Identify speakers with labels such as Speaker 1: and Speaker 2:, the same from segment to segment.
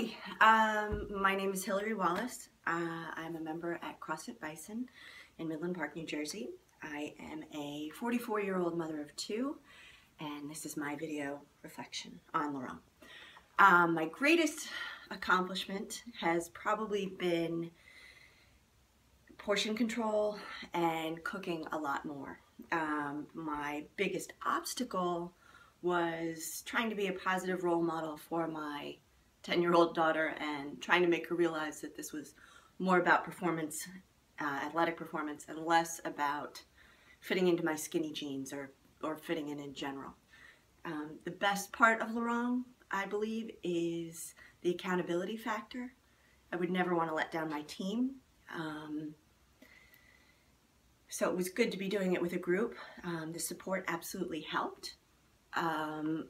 Speaker 1: Hi, um, my name is Hilary Wallace. Uh, I'm a member at CrossFit Bison in Midland Park, New Jersey. I am a 44 year old mother of two, and this is my video reflection on Lurong. Um, my greatest accomplishment has probably been portion control and cooking a lot more. Um, my biggest obstacle was trying to be a positive role model for my 10 year old daughter and trying to make her realize that this was more about performance, uh, athletic performance, and less about fitting into my skinny jeans or, or fitting in in general. Um, the best part of Lurong, I believe, is the accountability factor. I would never want to let down my team. Um, so it was good to be doing it with a group. Um, the support absolutely helped. Um,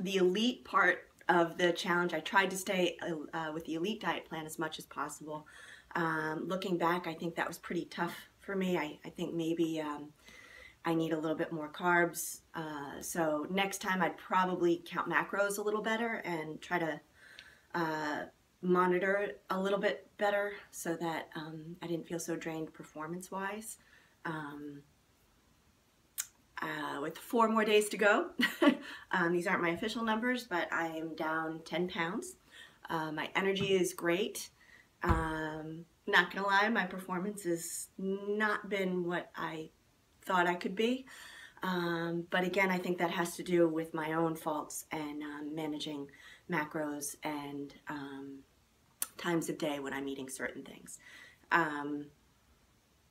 Speaker 1: the elite part of the challenge, I tried to stay uh, with the elite diet plan as much as possible. Um, looking back, I think that was pretty tough for me. I, I think maybe um, I need a little bit more carbs. Uh, so next time I'd probably count macros a little better and try to uh, monitor it a little bit better so that um, I didn't feel so drained performance-wise. With four more days to go. um, these aren't my official numbers, but I am down 10 pounds. Uh, my energy is great. Um, not gonna lie, my performance has not been what I thought I could be. Um, but again, I think that has to do with my own faults and um, managing macros and um, times of day when I'm eating certain things. Um,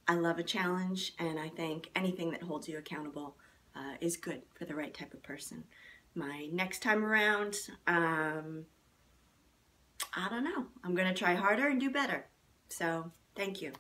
Speaker 1: I love a challenge, and I think anything that holds you accountable uh, is good for the right type of person. My next time around, um, I don't know. I'm going to try harder and do better. So, thank you.